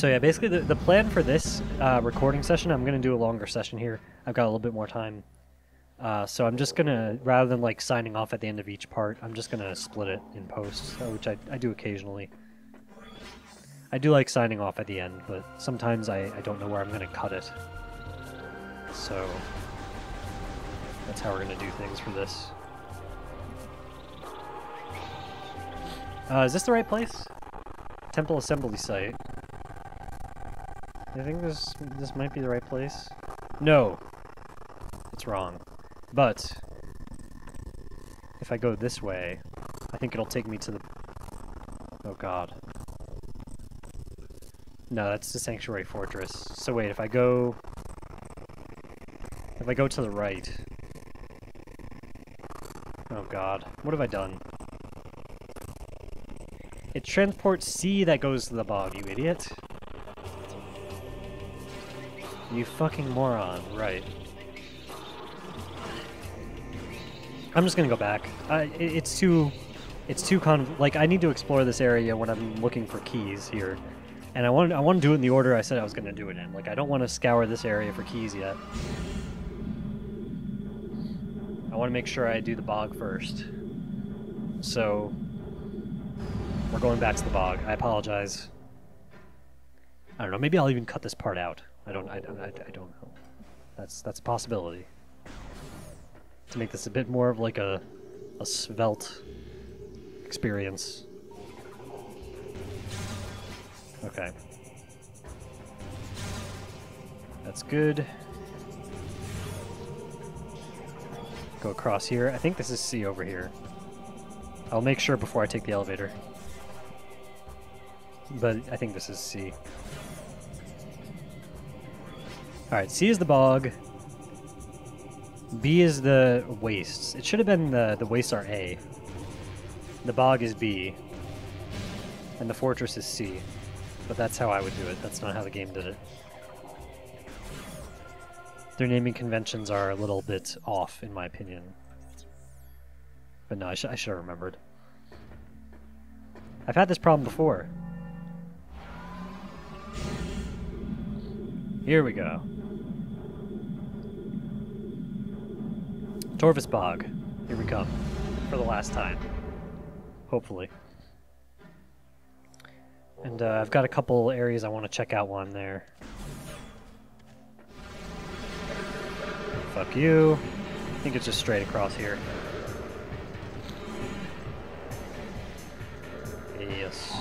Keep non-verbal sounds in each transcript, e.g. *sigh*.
So yeah, basically the, the plan for this uh, recording session, I'm gonna do a longer session here. I've got a little bit more time. Uh, so I'm just gonna, rather than like signing off at the end of each part, I'm just gonna split it in post, uh, which I, I do occasionally. I do like signing off at the end, but sometimes I, I don't know where I'm gonna cut it. So that's how we're gonna do things for this. Uh, is this the right place? Temple Assembly Site. I think this this might be the right place. No, it's wrong. But if I go this way, I think it'll take me to the. Oh God. No, that's the Sanctuary Fortress. So wait, if I go... If I go to the right... Oh god. What have I done? It transports C that goes to the bog, you idiot. You fucking moron. Right. I'm just gonna go back. It, it's too... It's too con... Like, I need to explore this area when I'm looking for keys here. And I want I want to do it in the order I said I was to do it in. Like I don't want to scour this area for keys yet. I want to make sure I do the bog first. So we're going back to the bog. I apologize. I don't know. Maybe I'll even cut this part out. I don't. I don't. I, I don't know. That's that's a possibility. To make this a bit more of like a a svelte experience. Okay. That's good. Go across here. I think this is C over here. I'll make sure before I take the elevator. But I think this is C. Alright, C is the bog. B is the wastes. It should have been the, the wastes are A. The bog is B. And the fortress is C. But that's how I would do it. That's not how the game did it. Their naming conventions are a little bit off, in my opinion. But no, I, sh I should have remembered. I've had this problem before. Here we go. Torvus Bog. Here we come. For the last time. Hopefully. And uh, I've got a couple areas I want to check out one there. Fuck you. I think it's just straight across here. Yes.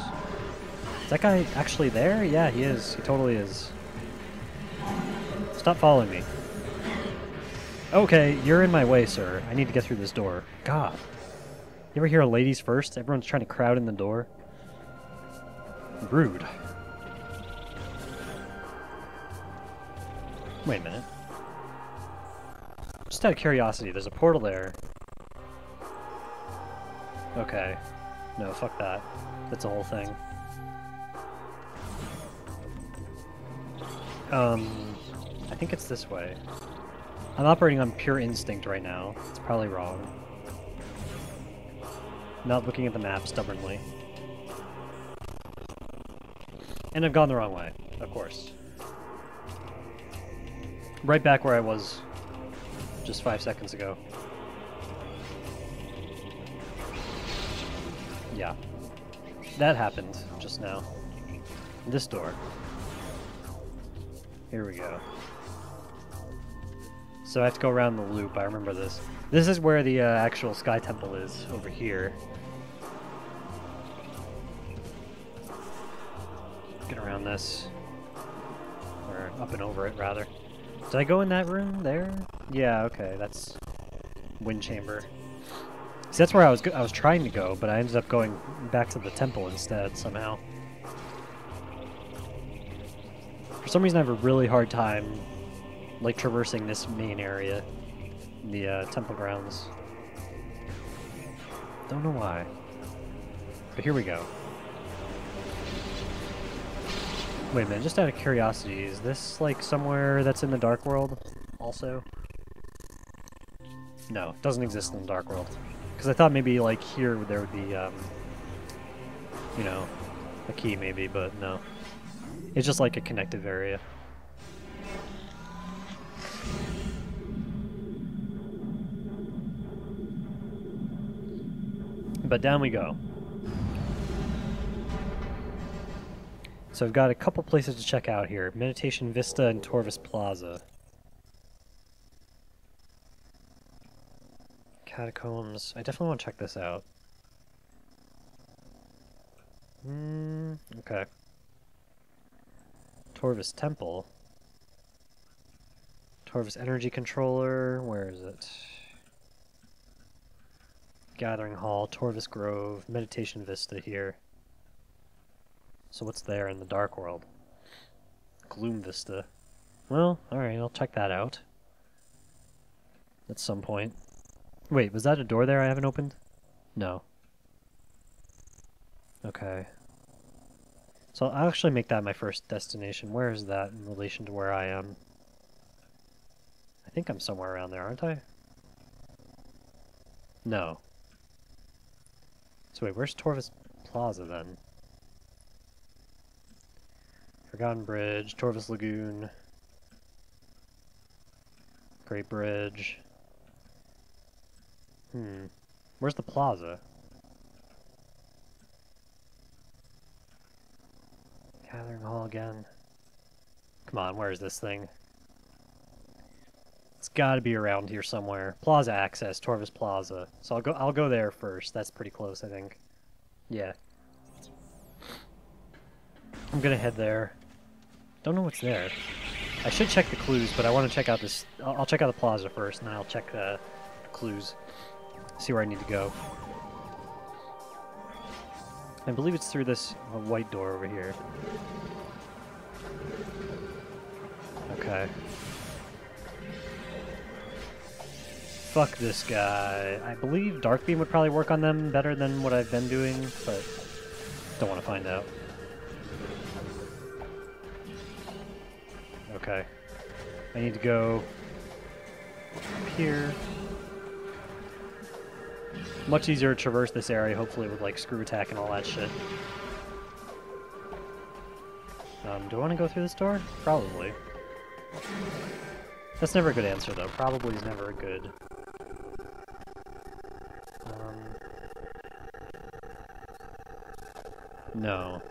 Is that guy actually there? Yeah, he is. He totally is. Stop following me. Okay, you're in my way, sir. I need to get through this door. God. You ever hear of ladies first? Everyone's trying to crowd in the door. Rude. Wait a minute. Just out of curiosity, there's a portal there. Okay. No, fuck that. That's a whole thing. Um, I think it's this way. I'm operating on pure instinct right now. It's probably wrong. Not looking at the map stubbornly. And I've gone the wrong way, of course. Right back where I was just five seconds ago. Yeah. That happened just now. This door. Here we go. So I have to go around the loop, I remember this. This is where the uh, actual Sky Temple is, over here. Get around this. Or up and over it, rather. Did I go in that room there? Yeah, okay, that's wind chamber. See, that's where I was I was trying to go, but I ended up going back to the temple instead somehow. For some reason, I have a really hard time, like traversing this main area, the uh, temple grounds. Don't know why, but here we go. Wait a minute, just out of curiosity, is this like somewhere that's in the Dark World also? No, it doesn't exist in the Dark World. Because I thought maybe like here there would be, um, you know, a key maybe, but no. It's just like a connective area. But down we go. So I've got a couple places to check out here. Meditation Vista and Torvus Plaza. Catacombs. I definitely want to check this out. Hmm, okay. Torvus Temple. Torvus Energy Controller. Where is it? Gathering Hall, Torvus Grove, Meditation Vista here. So what's there in the Dark World? Gloom Vista. Well, alright, I'll check that out. At some point. Wait, was that a door there I haven't opened? No. Okay. So I'll actually make that my first destination. Where is that in relation to where I am? I think I'm somewhere around there, aren't I? No. So wait, where's Torvus Plaza then? Forgotten Bridge, Torvus Lagoon, Great Bridge. Hmm. Where's the plaza? Gathering Hall again. Come on, where is this thing? It's got to be around here somewhere. Plaza access, Torvus Plaza. So I'll go. I'll go there first. That's pretty close, I think. Yeah. I'm gonna head there. Don't know what's there. I should check the clues, but I want to check out this. I'll, I'll, check out the plaza first, and then I'll check the clues. See where I need to go. I believe it's through this white door over here. Okay. Fuck this guy. I believe Dark Beam would probably work on them better than what I've been doing, but don't want to find out. Okay. I need to go up here. Much easier to traverse this area, hopefully, with like screw attack and all that shit. Um, do I want to go through this door? Probably. That's never a good answer, though. Probably is never a good No.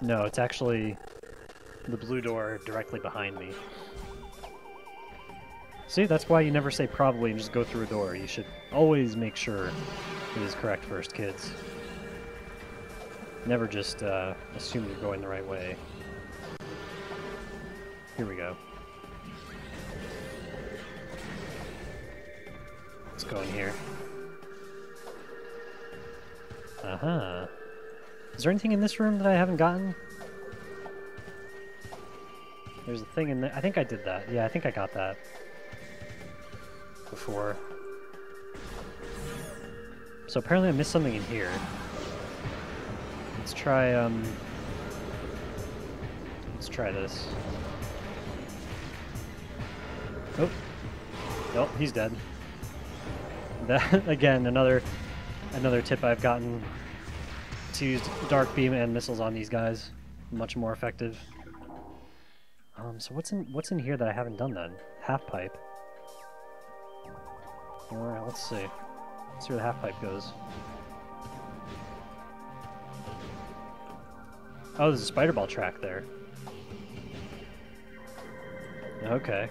No, it's actually the blue door directly behind me. See, that's why you never say probably and just go through a door. You should always make sure it is correct first, kids. Never just uh, assume you're going the right way. Here we go. Let's go in here. Uh-huh. Is there anything in this room that I haven't gotten? There's a thing in there. I think I did that. Yeah, I think I got that. Before. So apparently I missed something in here. Let's try, um... Let's try this. Oh. Oh, he's dead. *laughs* That, again, another another tip I've gotten to use dark beam and missiles on these guys. Much more effective. Um, so what's in what's in here that I haven't done then? Half pipe. Alright, let's see. Let's see where the half pipe goes. Oh, there's a spider ball track there. Okay.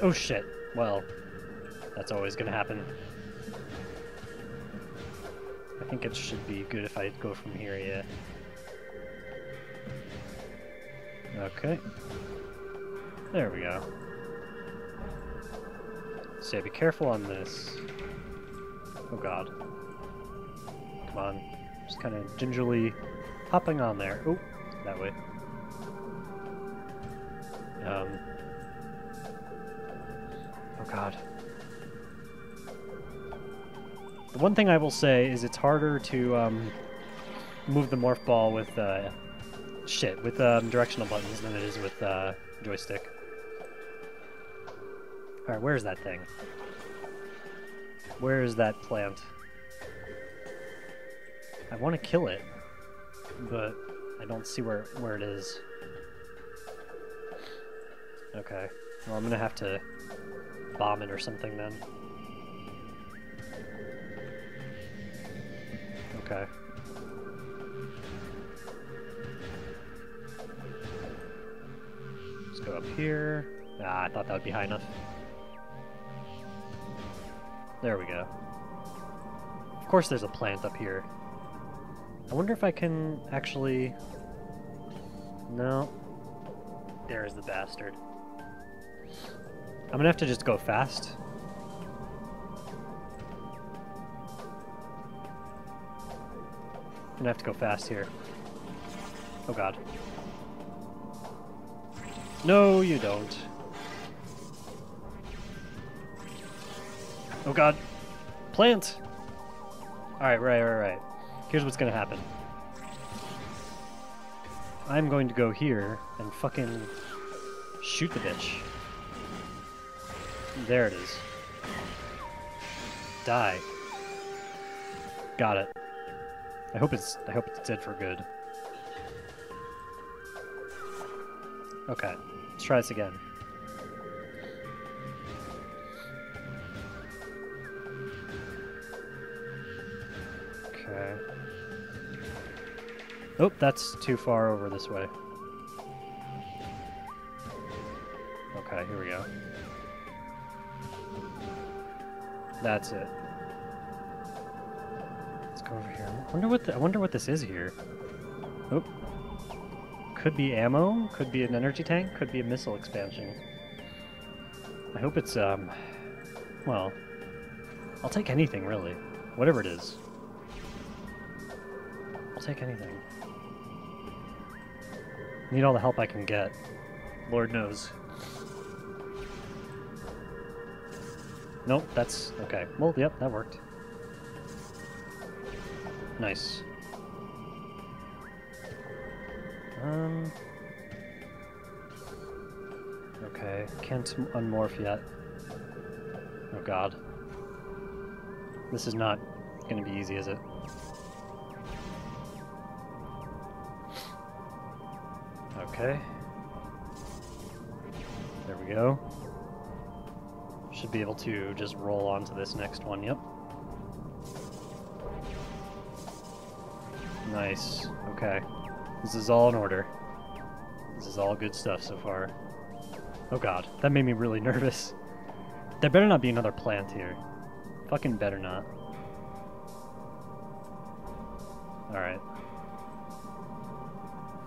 Oh shit. Well, that's always gonna happen. I think it should be good if I go from here, yeah. Okay. There we go. So yeah, be careful on this. Oh god. Come on. Just kind of gingerly hopping on there. Oh, that way. Um. Oh god. The one thing I will say is it's harder to um, move the morph ball with uh, shit with um, directional buttons than it is with uh, joystick. All right, where's that thing? Where is that plant? I want to kill it, but I don't see where where it is. Okay. Well, I'm gonna have to bomb it or something then. Okay. Let's go up here. Ah, I thought that would be high enough. There we go. Of course there's a plant up here. I wonder if I can actually... No. There's the bastard. I'm gonna have to just go fast. Gonna have to go fast here. Oh god. No, you don't. Oh god. Plant! Alright, right, right, right. Here's what's gonna happen. I'm going to go here and fucking shoot the bitch. There it is. Die. Got it. I hope it's I hope it's dead for good. Okay, let's try this again. Okay. Oh, that's too far over this way. Okay, here we go. That's it. Wonder what the, I wonder what this is here. Oh. Could be ammo, could be an energy tank, could be a missile expansion. I hope it's um well, I'll take anything really. Whatever it is. I'll take anything. Need all the help I can get. Lord knows. Nope, that's okay. Well, yep, that worked. Nice. Um. Okay, can't unmorph yet. Oh god. This is not gonna be easy, is it? Okay. There we go. Should be able to just roll onto this next one, yep. Nice. Okay. This is all in order. This is all good stuff so far. Oh god, that made me really *laughs* nervous. There better not be another plant here. Fucking better not. Alright.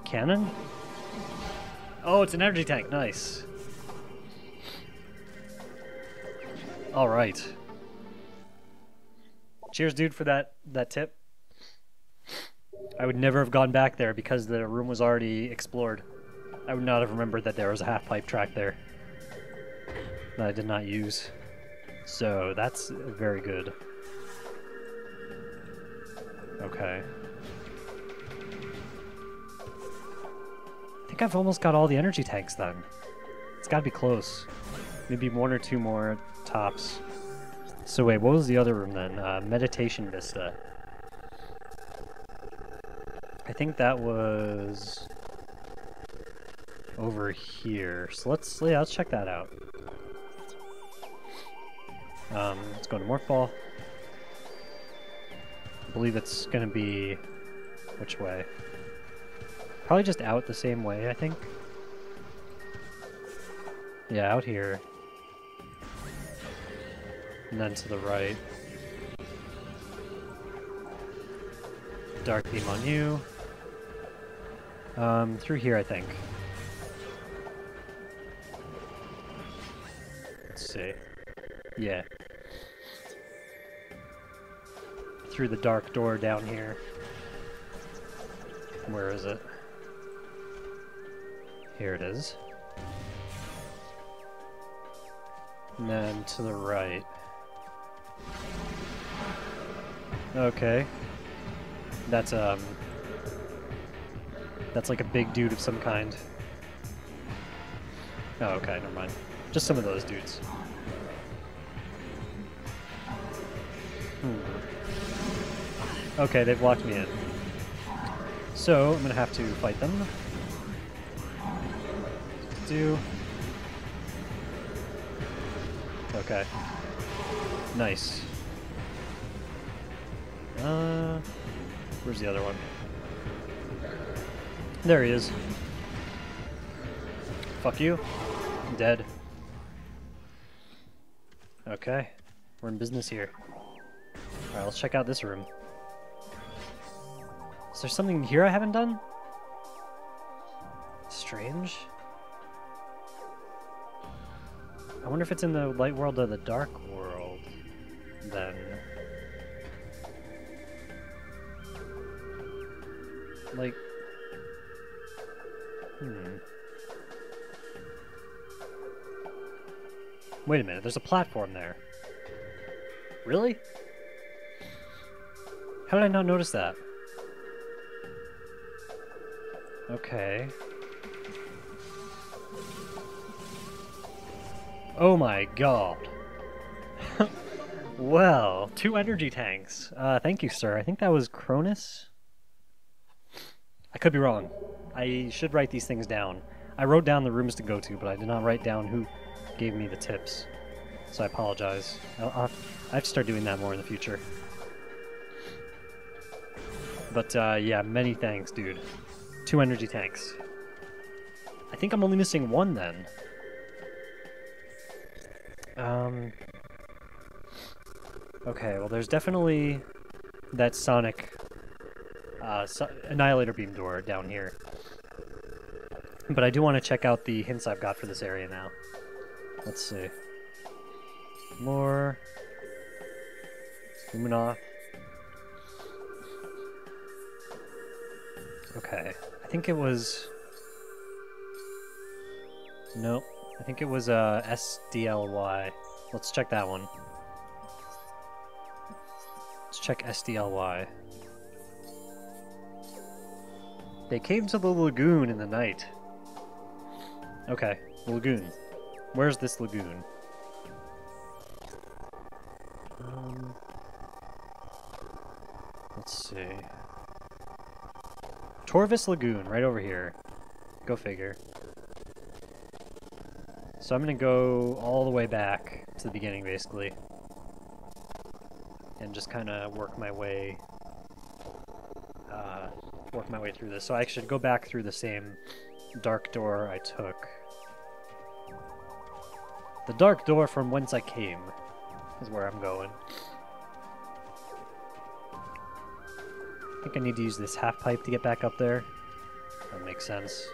Cannon? Oh, it's an energy tank. Nice. All right. Cheers, dude, for that that tip. I would never have gone back there because the room was already explored. I would not have remembered that there was a half pipe track there that I did not use. So that's very good. Okay. I think I've almost got all the energy tanks then. It's gotta be close. Maybe one or two more tops. So wait, what was the other room then? Uh, Meditation Vista. I think that was over here. So let's yeah, let's check that out. Um, let's go to Morph Ball. I believe it's gonna be which way? Probably just out the same way, I think. Yeah, out here. And then to the right. Dark beam on you. Um, through here, I think. Let's see. Yeah. Through the dark door down here. Where is it? Here it is. And then to the right. Okay. That's, um... That's like a big dude of some kind. Oh, okay, never mind. Just some of those dudes. Hmm. Okay, they've locked me in. So, I'm gonna have to fight them. Do. Okay. Nice. Uh, where's the other one? There he is. Fuck you. I'm dead. Okay. We're in business here. Alright, let's check out this room. Is there something here I haven't done? Strange. I wonder if it's in the light world or the dark Wait a minute, there's a platform there. Really? How did I not notice that? Okay. Oh my god. *laughs* well, two energy tanks. Uh, thank you, sir. I think that was Cronus? I could be wrong. I should write these things down. I wrote down the rooms to go to, but I did not write down who gave me the tips. So I apologize. I'll, I'll, I have to start doing that more in the future. But uh, yeah, many thanks, dude. Two energy tanks. I think I'm only missing one then. Um. Okay, well, there's definitely that sonic uh, so annihilator beam door down here. But I do want to check out the hints I've got for this area now. Let's see. More. Luminoth. Okay. I think it was... Nope. I think it was uh, SDLY. Let's check that one. Let's check SDLY. They came to the lagoon in the night. Okay, lagoon. Where's this lagoon? Um, let's see. Torvus Lagoon, right over here. Go figure. So I'm gonna go all the way back to the beginning, basically. And just kind of work my way... Uh, work my way through this. So I should go back through the same dark door I took. The dark door from whence I came is where I'm going. I think I need to use this half pipe to get back up there. That makes sense.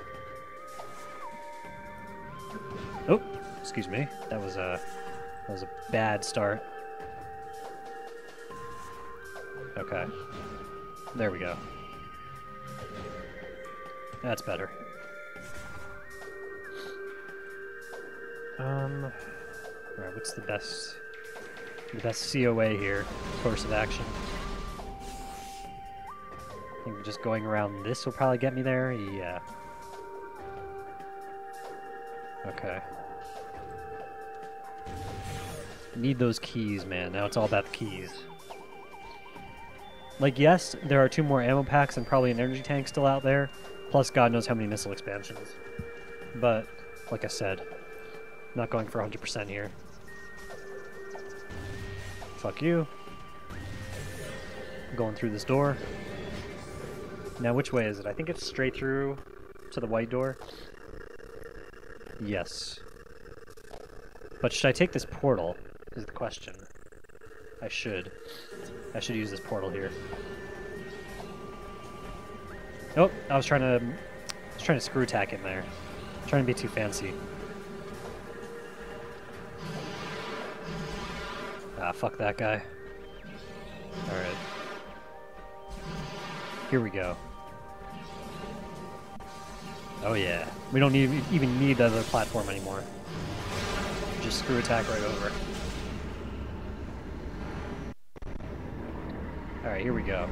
Oh, excuse me. That was a that was a bad start. Okay. There we go. That's better. Um, alright, what's the best, the best COA here, course of action? I think just going around this will probably get me there, yeah. Okay. Need those keys, man. Now it's all about the keys. Like, yes, there are two more ammo packs and probably an energy tank still out there, plus God knows how many missile expansions. But, like I said, not going for 100% here. Fuck you. Going through this door. Now, which way is it? I think it's straight through to the white door. Yes. But should I take this portal, is the question. I should. I should use this portal here. Nope, I was trying to... I was trying to screw tack in there. Trying to be too fancy. Ah, fuck that guy. Alright. Here we go. Oh yeah. We don't need, even need the other platform anymore. Just screw attack right over. Alright, here we go.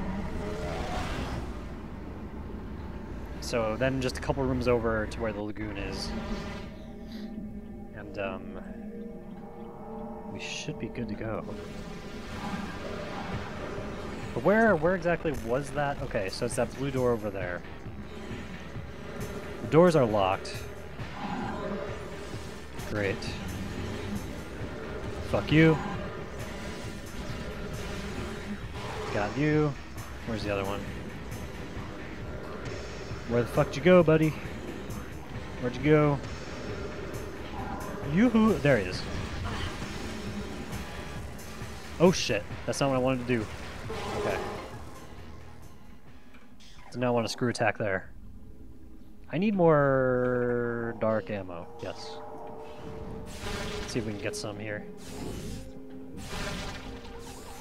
So then just a couple rooms over to where the lagoon is. And, um... We should be good to go. But where where exactly was that? Okay, so it's that blue door over there. The doors are locked. Great. Fuck you. Got you. Where's the other one? Where the fuck would you go, buddy? Where'd you go? Yoo-hoo! There he is. Oh shit, that's not what I wanted to do. Okay. Did not want to screw attack there. I need more dark ammo, yes. Let's see if we can get some here.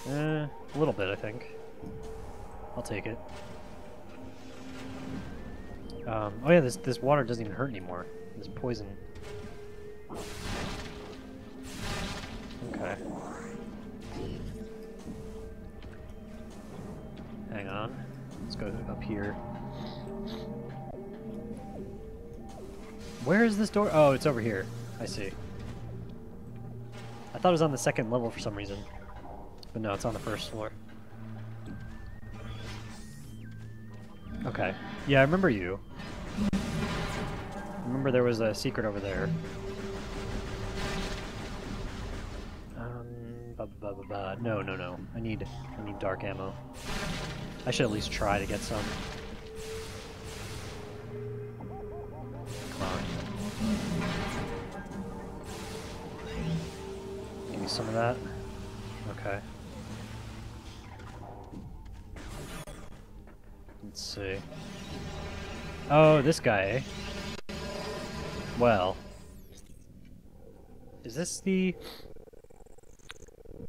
Eh, a little bit, I think. I'll take it. Um, oh yeah, this this water doesn't even hurt anymore. This poison. Okay. Hang on. Let's go up here. Where is this door? Oh, it's over here. I see. I thought it was on the second level for some reason. But no, it's on the first floor. Okay. Yeah, I remember you. remember there was a secret over there. Um, ba ba ba. No, no, no. I need, I need dark ammo. I should at least try to get some. Give me some of that. Okay. Let's see. Oh, this guy, eh? Well. Is this the...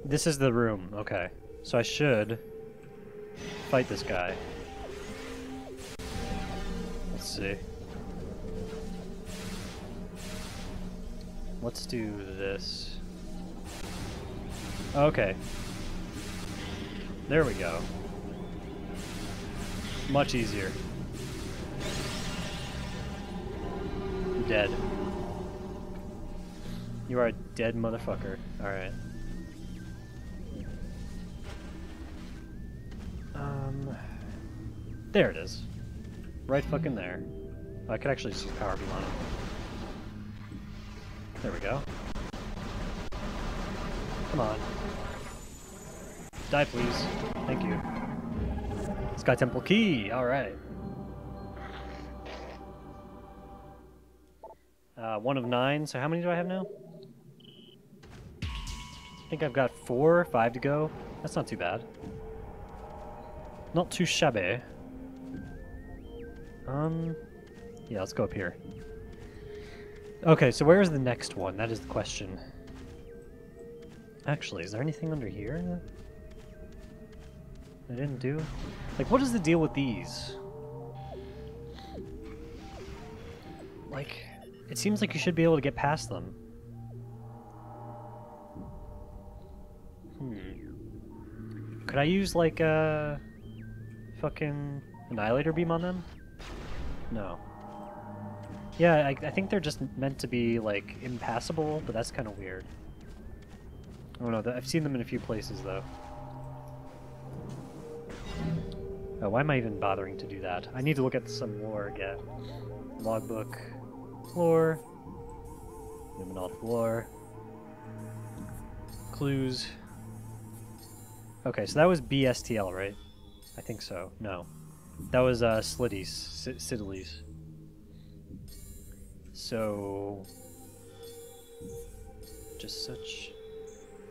This is the room, okay. So I should fight this guy. Let's see. Let's do this. Okay. There we go. Much easier. Dead. You are a dead motherfucker. Alright. Um, there it is. Right fucking there. I could actually see power beam on it. There we go. Come on. Die, please. Thank you. Sky Temple Key! Alright. Uh, one of nine, so how many do I have now? I think I've got four, five to go. That's not too bad. Not too shabby. Um, yeah, let's go up here. Okay, so where is the next one? That is the question. Actually, is there anything under here I didn't do? Like, what is the deal with these? Like, it seems like you should be able to get past them. Hmm. Could I use, like, a... fucking Annihilator Beam on them? No. Yeah, I, I think they're just meant to be, like, impassable, but that's kind of weird. Don't know, I've seen them in a few places, though. Oh, why am I even bothering to do that? I need to look at some lore again. Logbook. Lore. Numenal lore. Clues. Okay, so that was BSTL, right? I think so. No. That was uh. Sidleys. So... Just such...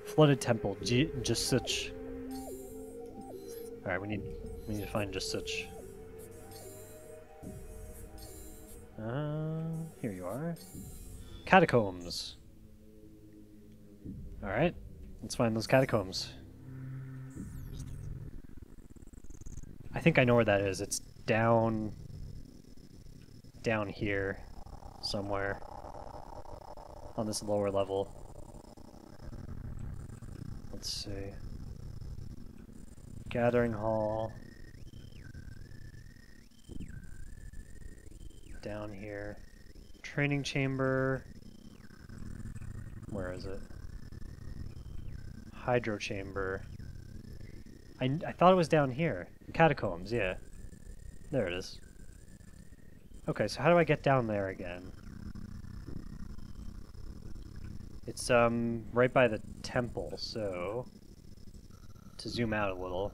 Flooded Temple. G just such... Alright, we need we need to find just such. Uh, here you are. Catacombs. Alright, let's find those catacombs. I think I know where that is. It's down... down here somewhere on this lower level. Let's see. Gathering Hall. Down here. Training chamber. Where is it? Hydro chamber. I, I thought it was down here. Catacombs, yeah. There it is. Okay, so how do I get down there again? It's, um, right by the temple, so... To zoom out a little.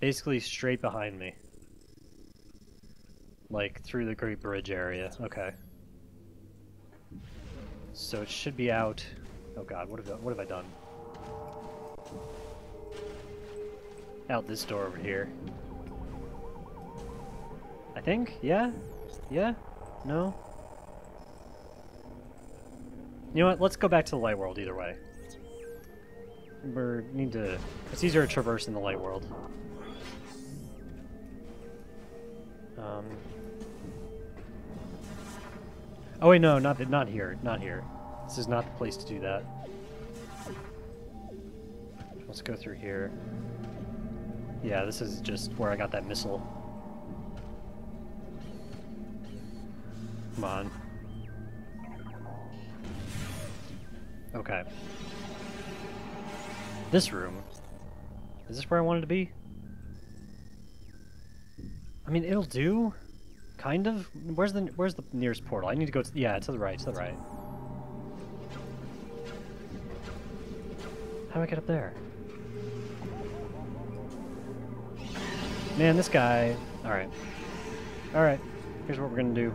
Basically straight behind me. Like, through the Great Bridge area. Okay. So it should be out... Oh god, what have, what have I done? Out this door over here. I think? Yeah? Yeah? No? You know what? Let's go back to the light world either way. We need to... It's easier to traverse in the light world. Um... Oh wait, no, not not here, not here. This is not the place to do that. Let's go through here. Yeah, this is just where I got that missile. Come on. Okay. This room. Is this where I wanted to be? I mean, it'll do. Kind of. Where's the Where's the nearest portal? I need to go. To, yeah, to the right. To the right. How do I get up there? Man, this guy. All right. All right. Here's what we're gonna do.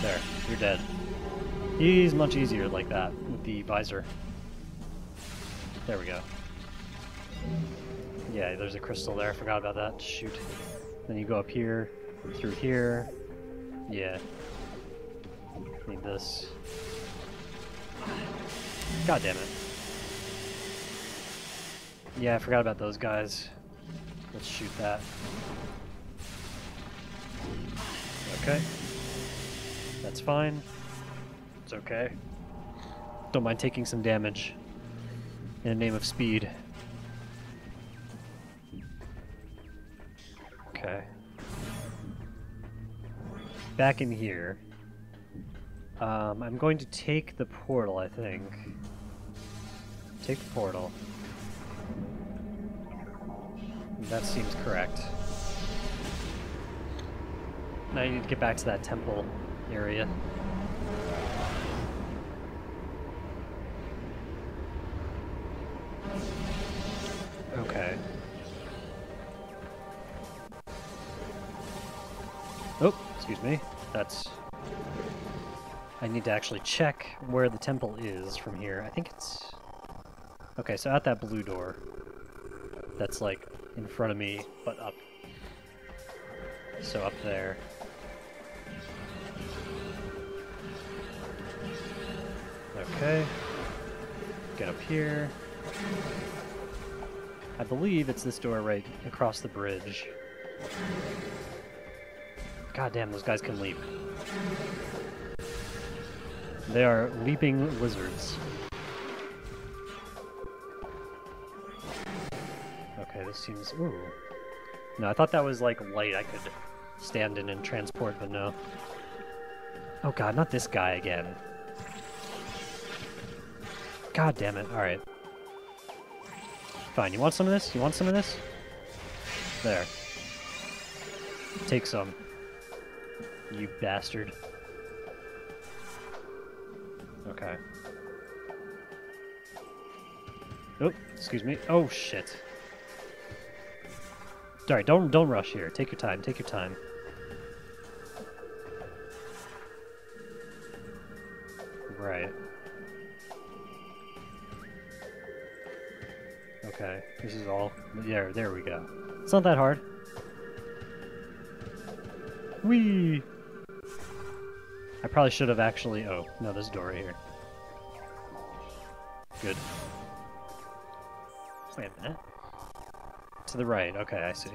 There, you're dead. He's much easier like that with the visor. There we go. Yeah, there's a crystal there. I forgot about that. Shoot. Then you go up here, through here. Yeah. Need this. God damn it. Yeah, I forgot about those guys. Let's shoot that. Okay. That's fine. It's okay. Don't mind taking some damage in the name of speed. Okay. Back in here. Um, I'm going to take the portal, I think. Take the portal. That seems correct. Now you need to get back to that temple area. Okay. Oh, excuse me. That's... I need to actually check where the temple is from here. I think it's... Okay, so at that blue door. That's like in front of me, but up. So up there. Okay. Get up here. I believe it's this door right across the bridge. God damn, those guys can leap. They are leaping lizards. Seems... Ooh. No, I thought that was like light I could stand in and transport, but no. Oh god, not this guy again. God damn it. Alright. Fine, you want some of this? You want some of this? There. Take some. You bastard. Okay. Oh, excuse me. Oh, shit. Alright, don't, don't rush here. Take your time, take your time. Right. Okay, this is all... There, there we go. It's not that hard. Whee! I probably should have actually... Oh, no, there's a door right here. Good. Wait a minute. To the right, okay, I see.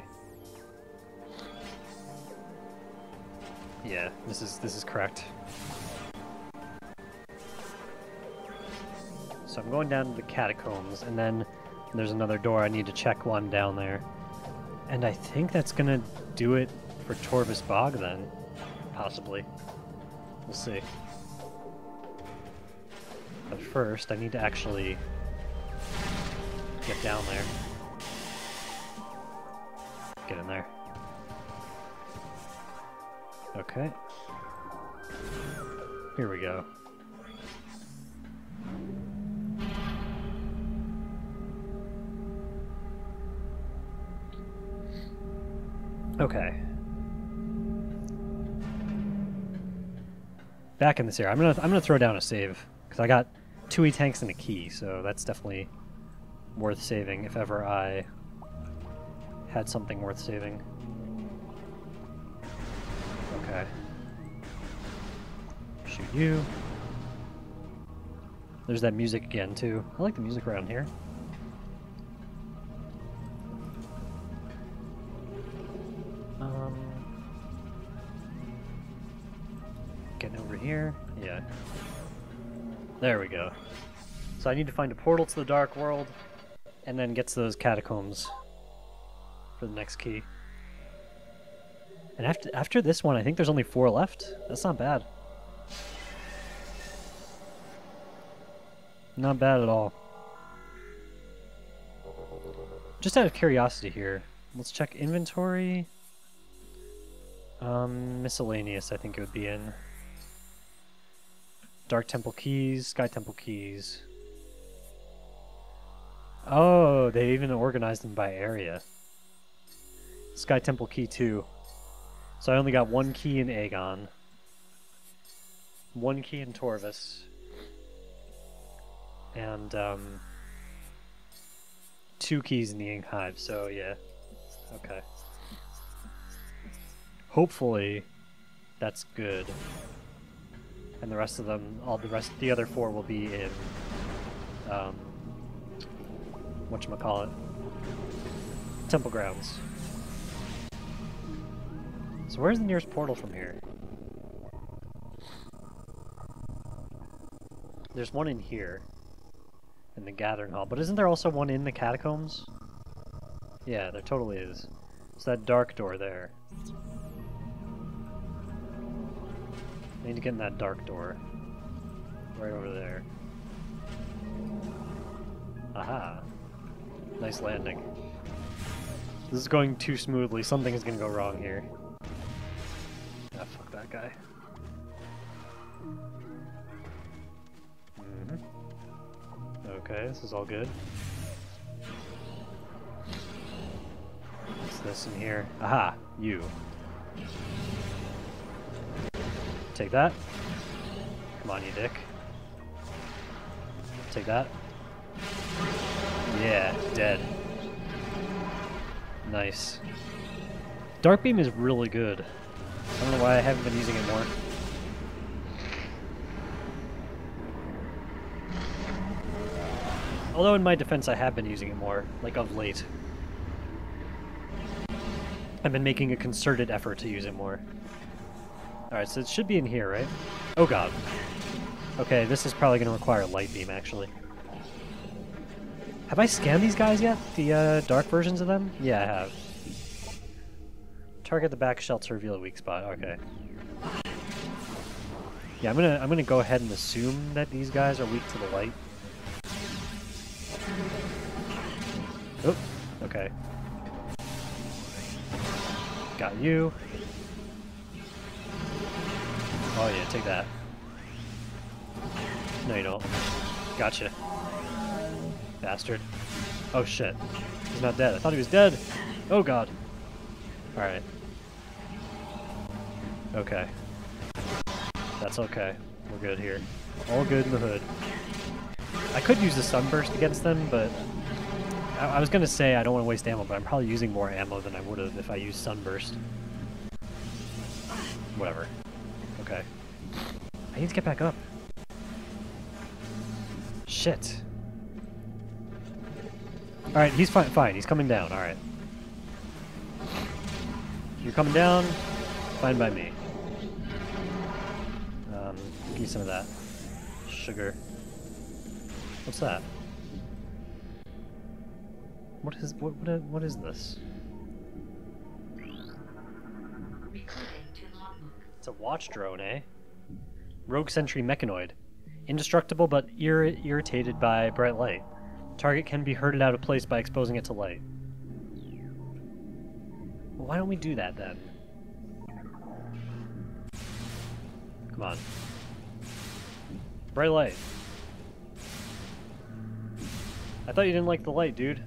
Yeah, this is this is correct. So I'm going down to the catacombs, and then there's another door. I need to check one down there. And I think that's gonna do it for Torvus Bog then. Possibly. We'll see. But first. I need to actually get down there. Get in there. Okay. Here we go. Okay. Back in this area. I'm gonna I'm gonna throw down a save because I got two e tanks and a key, so that's definitely worth saving if ever I had something worth saving. Okay. Shoot you. There's that music again too. I like the music around here. Um, getting over here. Yeah. There we go. So I need to find a portal to the Dark World, and then get to those catacombs for the next key. And after after this one, I think there's only four left. That's not bad. Not bad at all. Just out of curiosity here, let's check inventory. Um, miscellaneous, I think it would be in. Dark Temple keys, Sky Temple keys. Oh, they even organized them by area. Sky Temple key 2. So I only got one key in Agon. One key in Torvus. And, um... Two keys in the Ing Hive, so yeah. Okay. Hopefully, that's good. And the rest of them, all the rest, the other four will be in, um, whatchamacallit, Temple Grounds. So where's the nearest portal from here? There's one in here. In the Gathering Hall. But isn't there also one in the Catacombs? Yeah, there totally is. It's that dark door there. I need to get in that dark door. Right over there. Aha. Nice landing. This is going too smoothly. Something is going to go wrong here. That guy. Mm -hmm. Okay, this is all good. What's this in here? Aha! You. Take that. Come on, you dick. Take that. Yeah, dead. Nice. Dark Beam is really good. I don't know why I haven't been using it more. Although in my defense I have been using it more, like of late. I've been making a concerted effort to use it more. Alright, so it should be in here, right? Oh god. Okay, this is probably going to require a light beam, actually. Have I scanned these guys yet? The uh, dark versions of them? Yeah, I have. Target the back shell to reveal a weak spot. Okay. Yeah, I'm gonna I'm gonna go ahead and assume that these guys are weak to the light. Oh, okay. Got you. Oh yeah, take that. No you don't. Gotcha. Bastard. Oh shit. He's not dead. I thought he was dead! Oh god. Alright. Okay. That's okay. We're good here. All good in the hood. I could use the Sunburst against them, but... I, I was gonna say I don't want to waste ammo, but I'm probably using more ammo than I would have if I used Sunburst. Whatever. Okay. I need to get back up. Shit. Alright, he's fine, fine. He's coming down. Alright. You're coming down. Fine by me. Give me some of that. Sugar. What's that? What is what what, what is this? It's a watch drone, eh? Rogue Sentry Mechanoid. Indestructible but irri- irritated by bright light. Target can be herded out of place by exposing it to light. Why don't we do that then? Come on. Bright light. I thought you didn't like the light, dude.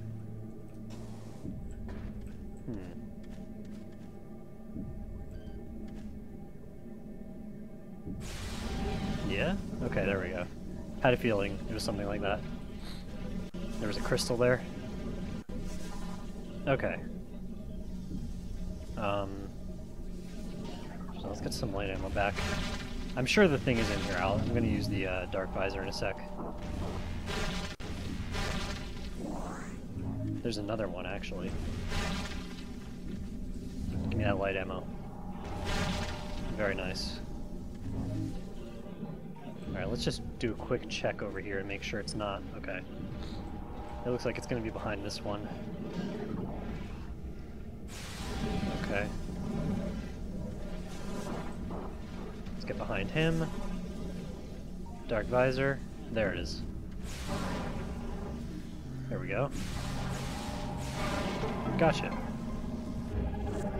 Hmm. Yeah? Okay, there we go. Had a feeling it was something like that. There was a crystal there. Okay. Um, so let's get some light ammo back. I'm sure the thing is in here. I'll, I'm going to use the uh, dark visor in a sec. There's another one, actually. Give me that light ammo. Very nice. Alright, let's just do a quick check over here and make sure it's not. Okay. It looks like it's going to be behind this one. Okay. Let's get behind him. Dark visor. There it is. There we go. Gotcha.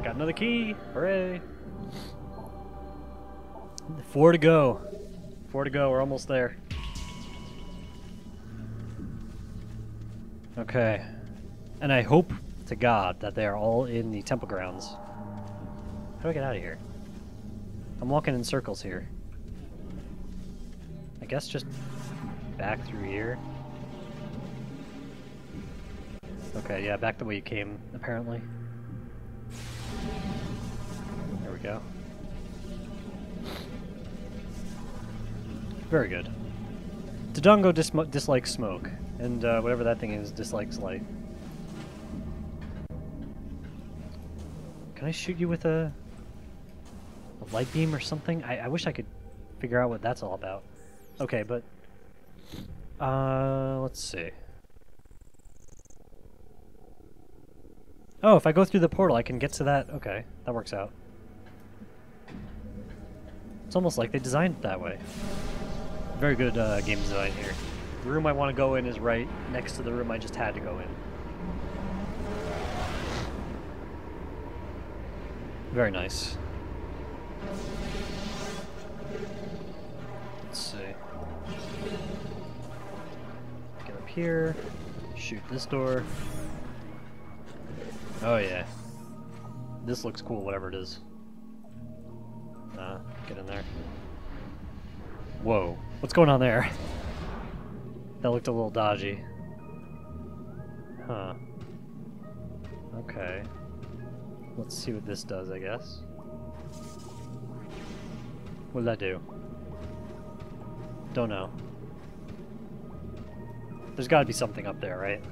Got another key! Hooray! Four to go. Four to go, we're almost there. Okay. And I hope to God that they are all in the temple grounds. How do I get out of here? I'm walking in circles here. I guess just back through here. Okay, yeah, back the way you came, apparently. There we go. Very good. Dodongo dis dislikes smoke, and uh, whatever that thing is dislikes light. Can I shoot you with a, a light beam or something? I, I wish I could figure out what that's all about. Okay, but... Uh, let's see. Oh, if I go through the portal, I can get to that. Okay, that works out. It's almost like they designed it that way. Very good uh, game design here. The room I want to go in is right next to the room I just had to go in. Very nice. Let's see. Get up here. Shoot this door. Oh yeah. This looks cool, whatever it is. Uh, get in there. Whoa. What's going on there? *laughs* That looked a little dodgy. Huh. Okay. Let's see what this does, I guess. What did that do? Don't know. There's gotta be something up there, right?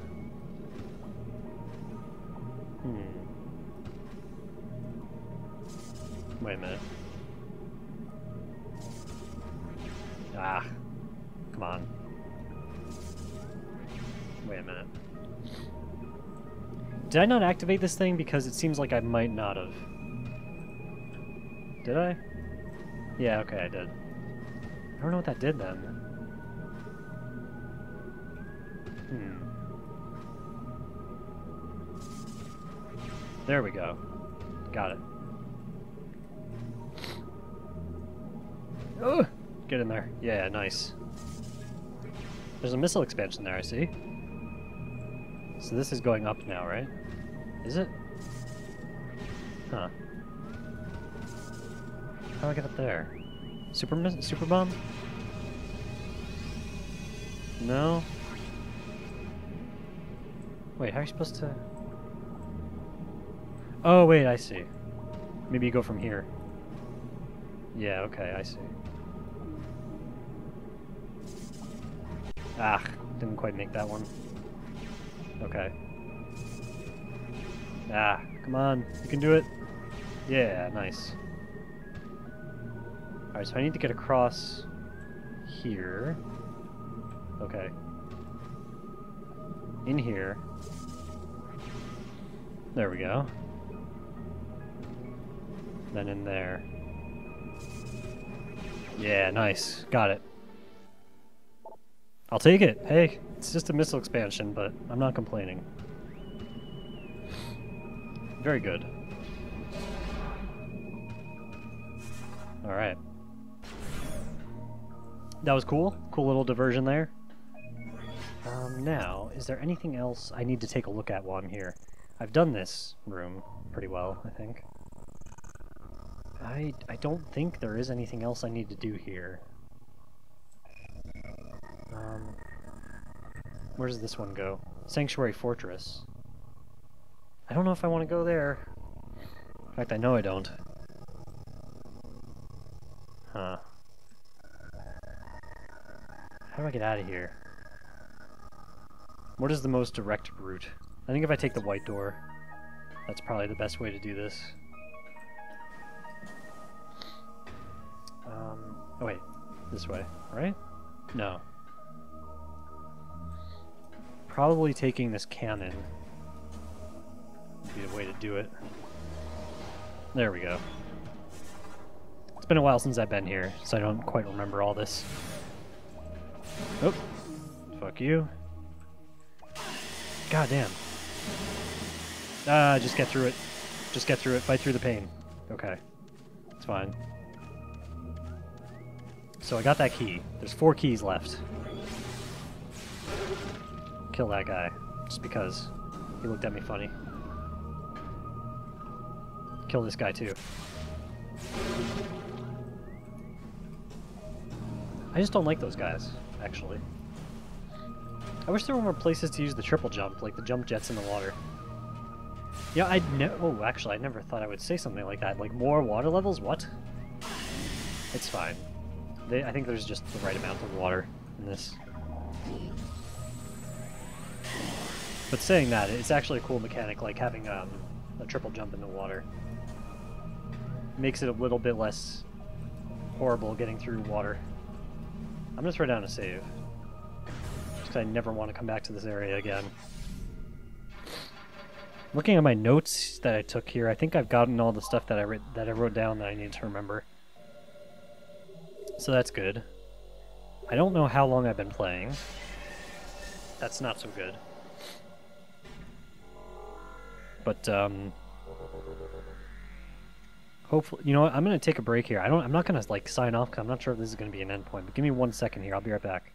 Hmm. Wait a minute. Ah. Come on. Wait a minute. Did I not activate this thing? Because it seems like I might not have. Did I? Yeah, okay, I did. I don't know what that did then. Hmm. There we go. Got it. Oh! Get in there. Yeah, nice. There's a missile expansion there, I see. So this is going up now, right? Is it? Huh. How do I get up there? Super super bomb? No. Wait, how are you supposed to? Oh wait, I see. Maybe you go from here. Yeah, okay, I see. Ah, didn't quite make that one. Okay. Ah, come on, you can do it. Yeah, nice. Alright, so I need to get across here. Okay. In here. There we go. Then in there. Yeah, nice. Got it. I'll take it. Hey, it's just a missile expansion, but I'm not complaining. Very good. Alright. That was cool. Cool little diversion there. Um, now, is there anything else I need to take a look at while I'm here? I've done this room pretty well, I think. I, I don't think there is anything else I need to do here. Um, where does this one go? Sanctuary Fortress. I don't know if I want to go there. In fact, I know I don't. Huh. How I get out of here? What is the most direct route? I think if I take the white door, that's probably the best way to do this. Um, oh wait, this way, right? No. Probably taking this cannon would be the way to do it. There we go. It's been a while since I've been here, so I don't quite remember all this. Oh, fuck you. God damn. Ah, just get through it. Just get through it. Fight through the pain. Okay. It's fine. So I got that key. There's four keys left. Kill that guy. Just because he looked at me funny. Kill this guy too. I just don't like those guys, actually. I wish there were more places to use the triple jump, like the jump jets in the water. Yeah, I know. Oh, actually, I never thought I would say something like that. Like more water levels? What? It's fine. They, I think there's just the right amount of water in this. But saying that, it's actually a cool mechanic, like having um, a triple jump in the water. Makes it a little bit less horrible getting through water. I'm gonna throw down a save. Just I never want to come back to this area again. Looking at my notes that I took here, I think I've gotten all the stuff that I that I wrote down that I need to remember. So that's good. I don't know how long I've been playing. That's not so good. But um hopefully, you know what? I'm going to take a break here. I don't I'm not going to like sign off cuz I'm not sure if this is going to be an endpoint, but give me 1 second here. I'll be right back.